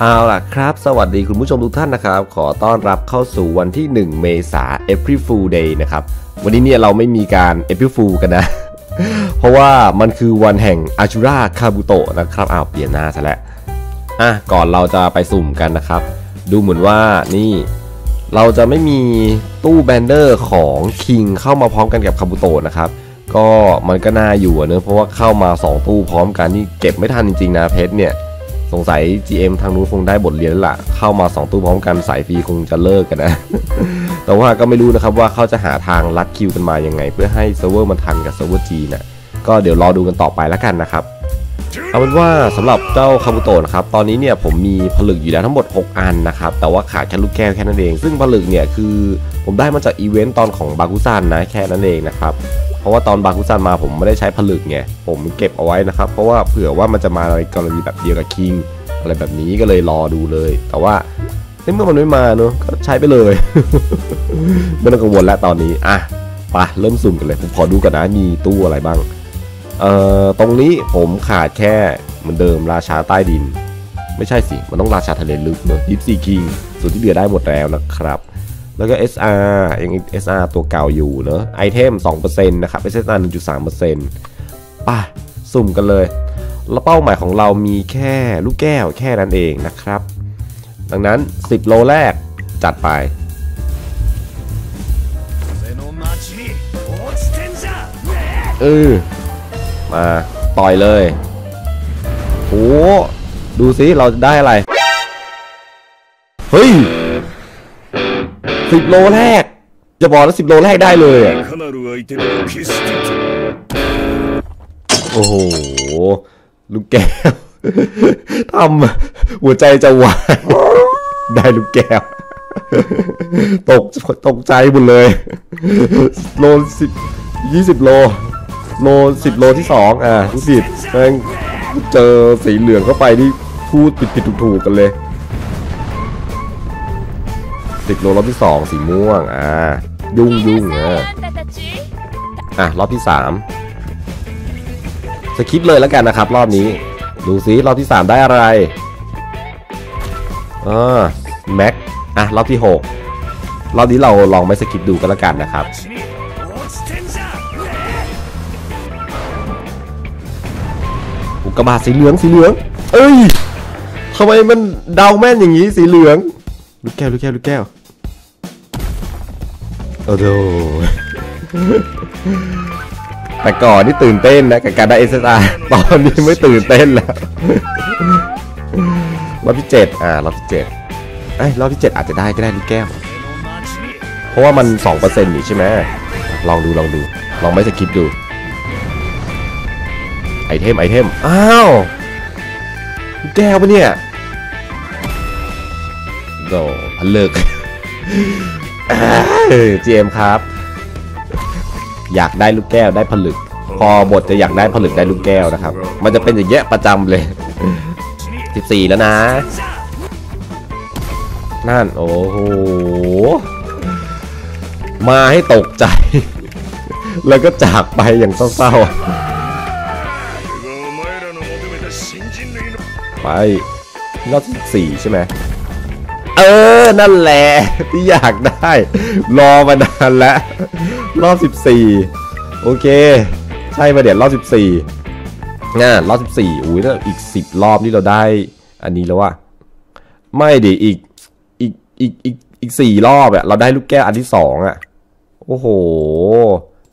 เอาล่ะครับ สวัสดีคุณผู้ชมทุกท่านนะครับ ขอต้อนรับเข้าสู่วันที่ 1 เมษา April Fool Day นะครับ วันนี้เนี่ยเราไม่มีการ April Fool กันนะ เพราะว่ามันคือวันแห่งอาชูราคาบุโตะนะครับอ้าวเปลี่ยนหน้าซะแล้วอะก่อนเราจะไปสุ่มกันนะครับ ดูเหมือนว่านี่เราจะไม่มีตู้แบนเดอร์ของคิงเข้ามาพร้อมกันกับคาบุโตะนะครับ ก็มันก็น่าอยู่เนอะเพราะว่าเข้ามา 2 ตู้พร้อมกันนี่เก็บไม่ทันจริงๆนะเพชรเนี่ย สงสัย GM ทางนู้นคงได้บทเรียนแล้วล่ะเข้ามา 2 ตู้พร้อมกันสายฟรีคงจะเลิกกันนะ แต่ว่าก็ไม่รู้นะครับว่าเขาจะหาทางลัดคิวกันมายังไง เพื่อให้เซิร์ฟเวอร์มันทันกับเซิร์ฟเวอร์จีนะก็เดี๋ยวรอดูกันต่อไปแล้วกันนะครับเอาเป็นว่าสำหรับเจ้าคาบุโตะนะครับตอนนี้เนี่ยผมมีผลึกอยู่แล้วทั้งหมด 6 อันนะครับแต่ว่าขาดแค่ลูกแก้วแค่นั้นเอง ซึ่งผลึกเนี่ยคือผมได้มาจากอีเวนต์ตอนของบากุซันนะแค่นั้นเองนะครับ เพราะว่าตอนบากุซันมาผมไม่ได้ใช้ผลึกไงผมเก็บเอาไว้นะครับ เพราะว่าเผื่อว่ามันจะมาในกรณีแบบเดียวกับคิงอะไรแบบนี้ก็เลยรอดูเลย แต่ว่าในเมื่อมันไม่มาเนอะก็ใช้ไปเลยไม่ต้องกังวลแล้วตอนนี้อะไปเริ่มสุ่มกันเลยผมขอดูกันนะมีตู้อะไรบ้างเอ่อตรงนี้ผมขาดแค่เหมือนเดิมราชาใต้ดิน ไม่ใช่สิ มันต้องราชาทะเลลึกเนอะยิปซีคิงส่วนที่เหลือได้หมดแล้วนะครับ แล้วก็ SR อย่าง SR ตัวเก่าอยู่เนอะไอเทม2%นะครับ SSR 1.3%ป่ะซุ่มกันเลย แล้วเป้าหมายของเรามีแค่ลูกแก้วแค่นั้นเองนะครับ ดังนั้น 10 โลแรกจัดไปเออมาต่อยเลยโหดูสิเราได้อะไร เฮ้ย สิบโลแรก จะบอกแล้วสิบโลแรกได้เลยโอ้โห ลูกแก้วทำหัวใจจะวายได้ลูกแก้ว ตกตกใจบุญเลย โลสิบยี่สิบโล โลสิบโลที่สองอะทุสิบแม่งเจอสีเหลืองเข้าไปที่พูดผิดผิดถูกถูกกันเลย ติดโลรอบที่สองสีม่วง อ่า ยุ่งยุ่งอะอะ รอบที่สามสคิปเลยแล้วกันนะครับ รอบนี้ ดูซิรอบที่สามได้อะไรอ่าแม็กอะ รอบที่หกรอบนี้เราลองไม่สกิปดูกันแล้วกันนะครับอุกกาบาตสีเหลืองสีเหลือง เอ้ยทำไมมันเดาแม่นอย่างนี้สีเหลือง ลูกแก้ว ลูกแก้ว ลูกแก้ว โอ้โหแต่ก่อนที่ตื่นเต้นนะกับการได้เอสอาตอนนี้ไม่ตื่นเต้นแล้วรอบที่เจ็ดอ่ารอบที่เจ็ดไอ้รอบที่เจ็ดอาจจะได้ก็ได้ลูกแก้ว เพราะว่ามันสองเปอร์เซ็นต์อยู่ใช่ไหมลองดูลองดูลองไม่สกิปดู ไอเทมไอเทมอ้าวแก้วปะเนี่ยโดพันเลิก จเอ็มครับ อยากได้ลูกแก้วได้ผลึก พอบทจะอยากได้ผลึกได้ลูกแก้วนะครับ มันจะเป็นอย่างเงี้ยประจำเลย 14 แล้วนะ นั่นโอ้โห มาให้ตกใจ แล้วก็จากไปอย่างเศร้าๆ ไปรอบที่4ใช่ไหม อนั่นแหละที่อยากได้ รอมานานแล้ว รอบ 14 โอเค ใช่มาเดี๋ยวรอบ 14ง่ารอบ 14 อุ้ยแล้วอีก 10 รอบนี่เราได้ อันนี้แล้ววะไม่ดิอีกอีกอีกอีกอีกสี่รอบอะเราได้ลูกแก้วอันที่สองอะโอ้โห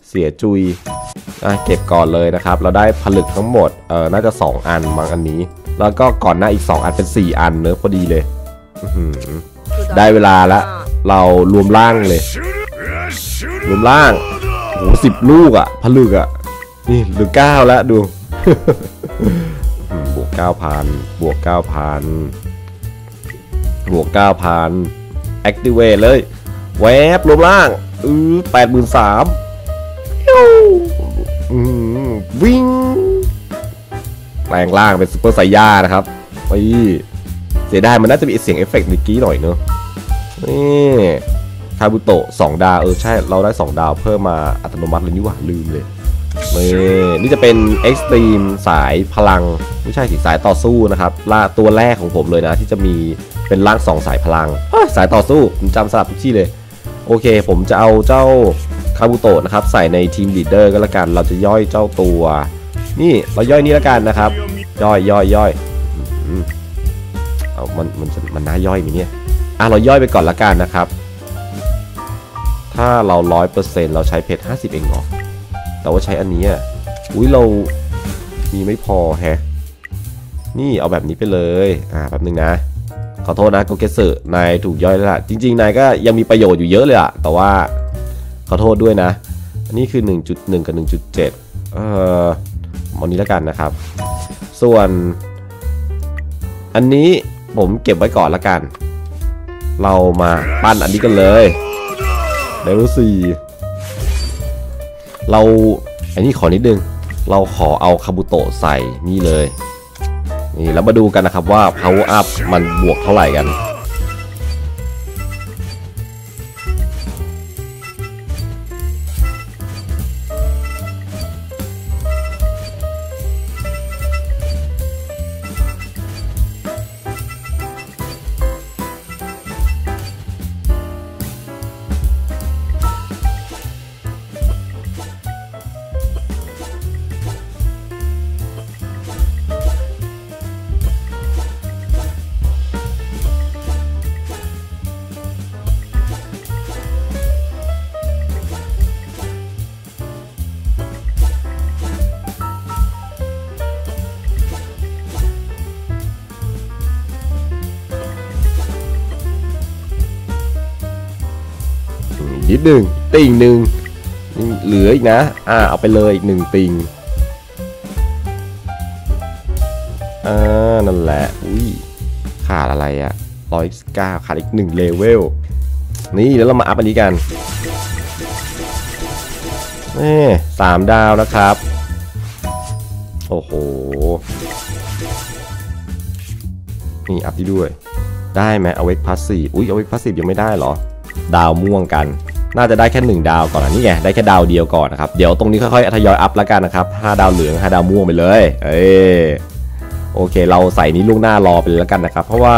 เสียจุยอะเก็บก่อนเลยนะครับ เราได้ผลึกทั้งหมดเออน่าจะ 2 อันมังอันนี้ แล้วก็ก่อนหน้าอีก 2 อันเป็น 4 อันเนอะพอดีเลย อื้อ ได้เวลาละ เรารวมร่างเลย รวมร่างโหสิบลูกอะ่ะพลึกอะ่ะ นี่หรือเก้าแล้วดู บวกเก้าพันบวกเก้าพันบวกเก้าพัน activate เลย แวบรวมร่างอือแปดหมื่นสามวิ่งแปลงร่างเป็นซุปเปอร์ไซย่านะครับไป เสียดายมันน่าจะมีเสียงเอฟเฟกต์เมื่อกี้หน่อยเนอะนี่คาบุโตะสองดาวเออใช่เราได้ 2 ดาวเพิ่มมาอัตโนมัติเลยนี่หว่าลืมเลยนี่นี่จะเป็น extreme สายพลัง ไม่ใช่สิสายต่อสู้นะครับล่าตัวแรกของผมเลยนะ ที่จะมีเป็นร่างสองสายพลัง สายต่อสู้ผมจำสลับทุกที่เลย โอเค ผมจะเอาเจ้าคาบุโตะนะครับใส่ใน team leader ก็แล้วกันเราจะย่อยเจ้าตัว นี่เราย่อยนี่แล้วกันนะครับ ย่อยย่อยย่อยอ เอามันมันมันน่าย่อยไหมเนี่ยอะเราย่อยไปก่อนละกันนะครับ ถ้าเราร้อยเปอร์เซ็นต์เราใช้เพชรห้าสิบเองเหรอแต่ว่าใช้อันนี้อะอุ้ยเรามีไม่พอแฮะนี่เอาแบบนี้ไปเลยอ่าแป๊บนึงนะ ขอโทษนะโกเกสึนายถูกย่อยแล้วล่ะจริง ๆนายก็ยังมีประโยชน์อยู่เยอะเลยอะแต่ว่าขอโทษด้วยนะอันนี้คือ 1.1 กับ 1.7 เอ่อเอานี้แล้วกันนะครับ ส่วน อันนี้ ผมเก็บไว้ก่อนละกัน เรามาปั้นอันนี้กันเลยเลเวลสี่เราอันนี้ขอนิดนึง เราขอเอาคาบุโตะใส่นี่เลย นี่แล้วมาดูกันนะครับว่า power up มันบวกเท่าไหร่กัน นิดหนึ่งติ่งหนึ่งเหลืออีกนะ อ่าเอาไปเลยอีกหนึ่งติ่งอ่านั่นแหละ อุ้ยขาดอะไรอะร้อยเก้าขาดอีกหนึ่งเลเวล นี่แล้วเรามาอัพอันนี้กันนี่สามดาวนะครับ โอ้โห นี่อัพที่ด้วย ได้ไหมเอาเวกพาสซีอุ้ยเอาเวกพาสซียังไม่ได้เหรอ ดาวม่วงกัน น่าจะได้แค่ 1 ดาวก่อนนะนี่ไงได้แค่ดาวเดียวก่อนนะครับ เดี๋ยวตรงนี้ค่อยๆทยอยอัพแล้วกันนะครับ5ดาวเหลือง5ดาวม่วงไปเลย เอ้โอเค เราใส่นี้ล่วงหน้ารอไปเลยแล้วกันนะครับ เพราะว่า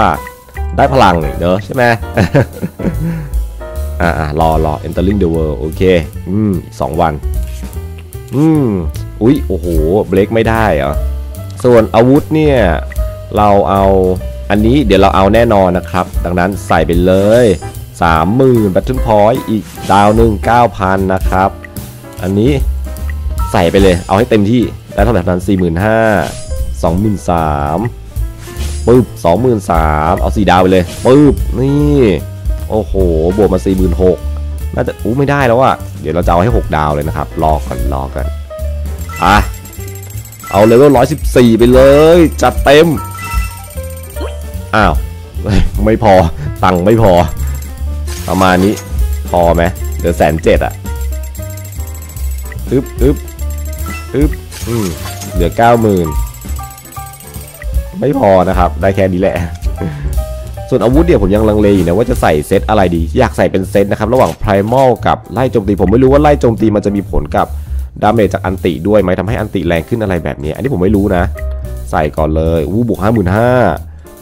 ได้พลังเนอะใช่ไหมอ่ารอรอ entering the world โอเค อืมสองวัน อืมอุ๊ย โอ้โห เบรกไม่ได้เหรอ ส่วนอาวุธเนี่ย เราเอาอันนี้เดี๋ยวเราเอาแน่นอนนะครับ ดังนั้นใส่ไปเลย 30,000 Battle Point อีกดาวหนึ่ง9,000 นะครับ อันนี้ใส่ไปเลยเอาให้เต็มที่ได้เท่าไหร่นั้น45,000 23,000ปึ๊บ23,000เอา4ดาวไปเลยปึ๊บนี่ โอ้โห บวกมา46,000น่าจะอู้ไม่ได้แล้วอะเดี๋ยวเราจะเอาให้6ดาวเลยนะครับรอก่อนรอกันอะเอาเลเวล114ไปเลย จัดเต็ม อ้าว ไม่พอ ตังค์ไม่พอ ประมาณนี้ พอไหมเดี๋ยวแสนเจ็ดอะอึบอึบอึบอืมเหลือเก้าหมื่นไม่พอนะครับ ได้แค่นี้แหละ ส่วนอาวุธเดี๋ยวผมยังลังเลอยู่นะว่าจะใส่เซตอะไรดี อยากใส่เป็นเซตนะครับ ระหว่าง primal กับไล่โจมตี ผมไม่รู้ว่าไล่โจมตีมันจะมีผลกับdamage จาก ulti ด้วยไหมทำให้ ulti แรงขึ้นอะไรแบบนี้ อันนี้ผมไม่รู้นะ ใส่ก่อนเลยอู้บวกห้าหมื่นห้า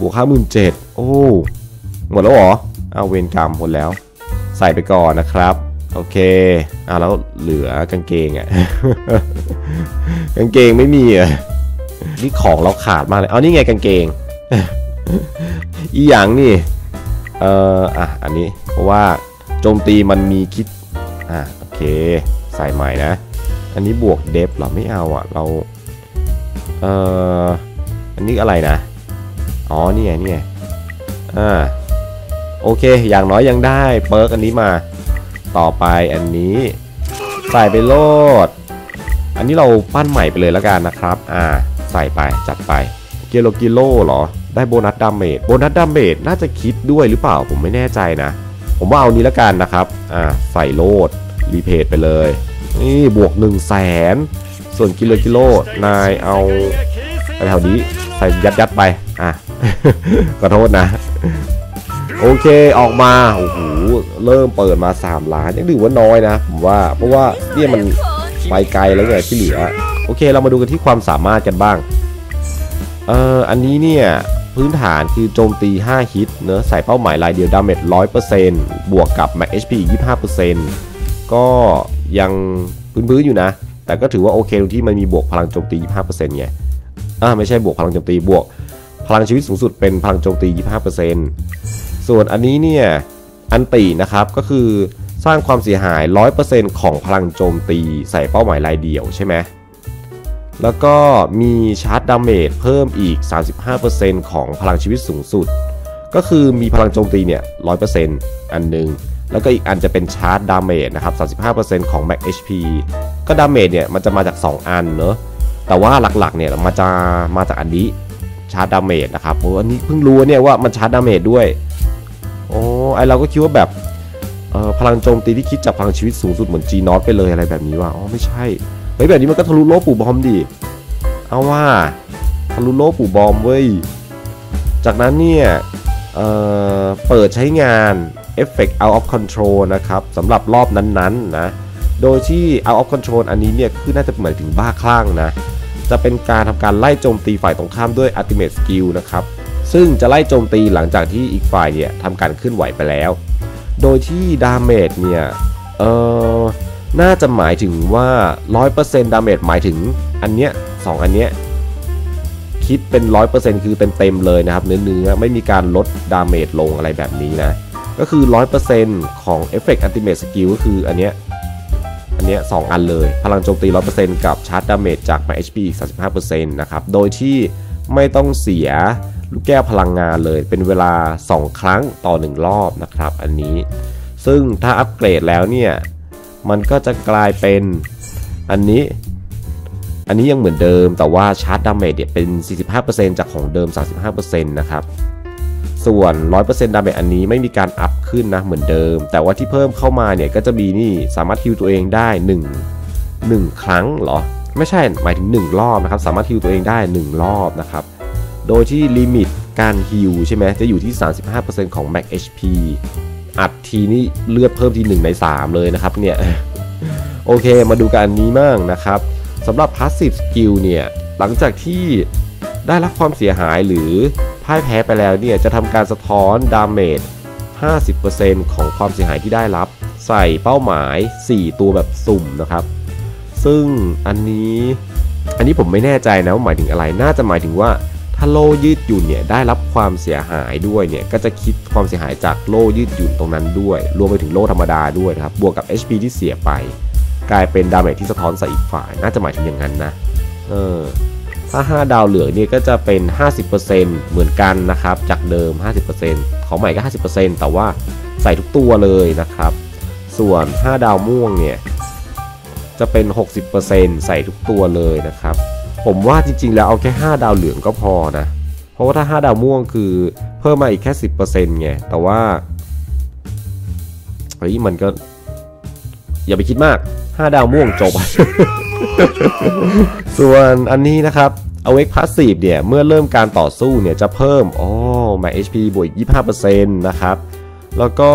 บวกห้าหมื่นเจ็ดโอ้หมดแล้วเหรอ เอาเวรกรรมหมดแล้ว ใส่ไปก่อนนะครับ โอเคอ่าแล้วเหลือกางเกงอะกางเกงไม่มีอะนี่ของเราขาดมากเลย เอานี่ไงกางเกง อีหยังนี่ เอ่อ อะ อันนี้ เพราะว่าโจมตีมันมี crit อะ โอเค ใส่ใหม่นะ อันนี้บวก def เราไม่เอาอะ เรา เอ่อ อันนี้อะไรนะ อ๋อ นี่ไง นี่ไง อ่า โอเค อย่างน้อยยังได้ perk อันนี้มา ต่อไปอันนี้ใส่ไปโลด อันนี้เราปั้นใหม่ไปเลยแล้วกันนะครับ อ่า ใส่ไปจัดไป เกโลกิโลเหรอ ได้ bonus damage bonus damage น่าจะคิดด้วยหรือเปล่าผมไม่แน่ใจนะ ผมว่าเอานี้แล้วกันนะครับ อ่า ใส่โลด รีเพจไปเลย นี่บวก 1 0 0 0 0แสน ส่วนกิโลกิโล นายเอาไปแถวนี้ ใส่ยัดยัดไป อะขอโทษนะ โอเคออกมาโอ้โหเริ่มเปิดมา 3 ล้านยังถือว่าน้อยนะผมว่าเพราะว่าเนี่ยมันไปไกลแล้วไงที่เหลือโอเค เรามาดูกันที่ความสามารถกันบ้างเอ่ออันนี้เนี่ยพื้นฐานคือโจมตี 5 ฮิตเนอะใส่เป้าหมายรายเดียว damage 100%บวกกับ Max HP อีก25%ก็ยังพื้นๆอยู่นะ แต่ก็ถือว่าโอเคตรงที่มันมีบวกพลังโจมตี 25%ไงอ่าไม่ใช่บวกพลังโจมตีบวก พลังชีวิตสูงสุดเป็นพลังโจมตี 25% ส่วนอันนี้เนี่ย ulti นะครับก็คือสร้างความเสียหาย 100%ของพลังโจมตีใส่เป้าหมายรายเดียวใช่ไหมแล้วก็มี charge damage เพิ่มอีก 35%ของพลังชีวิตสูงสุด ก็คือมีพลังโจมตีเนี่ย 100%อันหนึง แล้วก็อีกอันจะเป็น charge damage นะครับ 35%ของ Max HP ก็ damage เนี่ยมันจะมาจาก 2 อันเนอะแต่ว่าหลักๆเนี่ยมาจะมาจากอันนี้ charge damage นะครับโอ้อันนี้เพิ่งรู้เนี่ยว่ามัน charge damage ด้วย ไอเราก็คิดว่าแบบเออพลังโจมตีที่คิดจากพลังชีวิตสูงสุดเหมือน G นอตไปเลยอะไรแบบนี้ว่าอ๋อไม่ใช่เฮ้ยแบบนี้มันก็ทะลุโลปู่บอมดิเอาว่าทะลุโลปู่บอมเว้ยจากนั้นเนี่ยเอ่อเปิดใช้งาน Effect Out of Control นะครับสำหรับรอบนั้นๆนะโดยที่ Out of Control อันนี้เนี่ยคือน่าจะหมายถึงบ้าคลั่งนะจะเป็นการทำการไล่โจมตีฝ่ายตรงข้ามด้วย Ultimate Skill นะครับ ซึ่งจะไล่โจมตีหลังจากที่อีกฝ่ายเนี่ยทำการเคลื่อนไหวไปแล้ว โดยที่ดาเมจเนี่ยเออน่าจะหมายถึงว่า 100% damage หมายถึงอันเนี้ยสองอันเนี้ยคิดเป็น 100%คือเต็มๆเลยนะครับ เนื้อๆไม่มีการลด damage ลงอะไรแบบนี้นะ ก็คือ 100%ของ Effect Ultimate Skill ก็คืออันเนี้ยอันเนี้ยสองอันเลย พลังโจมตี 100%กับชาร์จดาเมจจาก My HP อีก 35%นะครับ โดยที่ไม่ต้องเสีย ลูกแก้วพลังงานเลย เป็นเวลา 2 ครั้งต่อ 1 รอบนะครับ อันนี้ ซึ่งถ้าอัปเกรดแล้วเนี่ย มันก็จะกลายเป็นอันนี้ อันนี้ยังเหมือนเดิมแต่ว่า charge damage เนี่ยเป็น 45%จากของเดิม 35%นะครับส่วน 100% damage อันนี้ไม่มีการอัพขึ้นนะเหมือนเดิม แต่ว่าที่เพิ่มเข้ามาเนี่ยก็จะมีนี่สามารถฮิวตัวเองได้ 1 1 ครั้งเหรอ ไม่ใช่หมายถึง 1 รอบนะครับ สามารถฮิวตัวเองได้ 1 รอบนะครับ โดยที่ limit การ heal ใช่ไหมจะอยู่ที่ 35%ของ Max HP อัดทีนี่เลือดเพิ่มที1ใน 3 เลยนะครับเนี่ย โอเคมาดูกันอันนี้มั่งนะครับสำหรับ Passive Skill เนี่ย หลังจากที่ได้รับความเสียหายหรือพ่ายแพ้ไปแล้วเนี่ย จะทำการสะท้อน damage 50%ของความเสียหายที่ได้รับ ใส่เป้าหมาย 4 ตัวแบบสุ่มนะครับ ซึ่งอันนี้อันนี้ผมไม่แน่ใจนะว่าหมายถึงอะไร น่าจะหมายถึงว่า ถ้าโล่ยืดหยุ่นเนี่ยได้รับความเสียหายด้วยเนี่ยก็จะคิดความเสียหายจากโล่ยืดหยุ่นตรงนั้นด้วย รวมไปถึงโล่ธรรมดาด้วยนะครับบวกกับ HP ที่เสียไป กลายเป็น damage ที่สะท้อนใส่อีกฝ่ายน่าจะหมายถึงอย่างนั้นนะเออถ้า 5 ดาวเหลือเนี่ยก็จะเป็น 50%เหมือนกันนะครับจากเดิม 50%ของใหม่ก็ 50%แต่ว่าใส่ทุกตัวเลยนะครับ ส่วน 5 ดาวม่วงเนี่ยจะเป็น 60%ใส่ทุกตัวเลยนะครับ ผมว่าจริงๆ แล้วเอาแค่ 5 ดาวเหลืองก็พอนะ เพราะว่าถ้า 5 ดาวม่วงคือเพิ่มมาอีกแค่ 10%ไง แต่ว่า เฮ้ย มันก็ อย่าไปคิดมาก 5 ดาวม่วงจบ ส่วนอันนี้นะครับ Awake Passive เนี่ย เมื่อเริ่มการต่อสู้เนี่ยจะเพิ่ม อ๋อ Max HP บวกอีก 25%นะครับ แล้วก็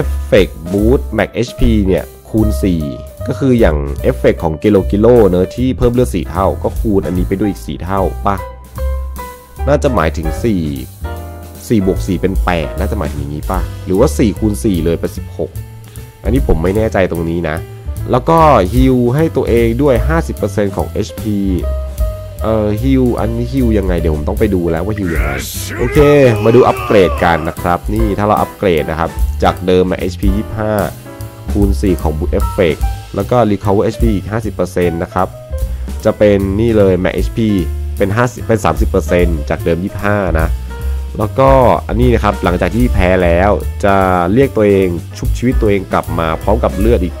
Effect Boost Max HP เนี่ย คูณ 4 ก็คืออย่างเอฟเฟกของกิโลกิโลเนอะที่เพิ่มเลือด4เท่า ก็คูณอันนี้ไปด้วยอีก 4 เท่าป่ะ น่าจะหมายถึง 4 4บวก4เป็น 8 น่าจะหมายถึงอย่างนี้ป่ะ หรือว่า 4 คูณ 4 เลยเป็น 16 อันนี้ผมไม่แน่ใจตรงนี้นะ แล้วก็ฮิลให้ตัวเองด้วย 50%ของ HP เอ่อฮิลอันนี้ฮิลยังไงเดี๋ยวผมต้องไปดูแล้วว่าฮิลยังไง โอเค มาดูอัปเกรดกันนะครับ นี่ถ้าเราอัปเกรดนะครับ จากเดิมมา HP 25 คูณ 4 ของ Boot Effect แล้วก็ Recover HP อีก 50%นะครับ จะเป็นนี่เลย Max HP เป็น 50 เป็น 30%จากเดิม 25 นะ แล้วก็อันนี้นะครับ หลังจากที่แพ้แล้วจะเรียกตัวเองชุบชีวิตตัวเองกลับมาพร้อมกับเลือดอีก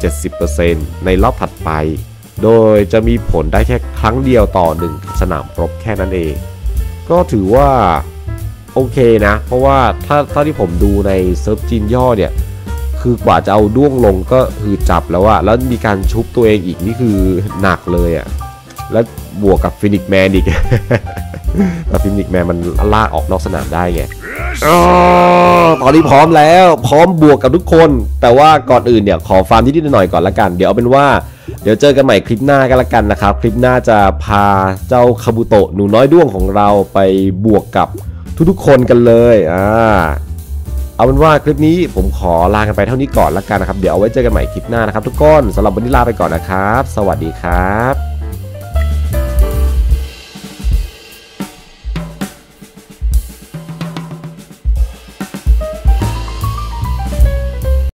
70%ในรอบถัดไป โดยจะมีผลได้แค่ครั้งเดียวต่อหนึ่งสนามรบแค่นั้นเอง ก็ถือว่าโอเคนะ เพราะว่าถ้าถ้าที่ผมดูในเซิร์ฟจีนย่อเนี่ย คือกว่าจะเอาด้วงลงก็คือจับแล้วอะแล้วมีการชุบตัวเองอีกนี่คือหนักเลยอะแล้วบวกกับฟีนิกซ์แมนอีกแต่ฟีนิกซ์แมนมันลากออกนอกสนามได้ไงอตอนนี้พร้อมแล้วพร้อมบวกกับทุกคน แต่ว่าก่อนอื่นเนี่ยขอฟาร์มที่นิดหน่อยก่อนละกัน เดี๋ยวเอาเป็นว่าเดี๋ยวเจอกันใหม่คลิปหน้ากันละกันนะครับ คลิปหน้าจะพาเจ้าคาบุโตะหนูน้อยด้วงของเราไปบวกกับทุกๆคนกันเลยอ่า เอาเป็นว่าคลิปนี้ผมขอลากันไปเท่านี้ก่อนละกันนะครับ เดี๋ยวเอาไว้เจอกันใหม่คลิปหน้านะครับ ทุกคนสำหรับวันนี้ลาไปก่อนนะครับ สวัสดีครับ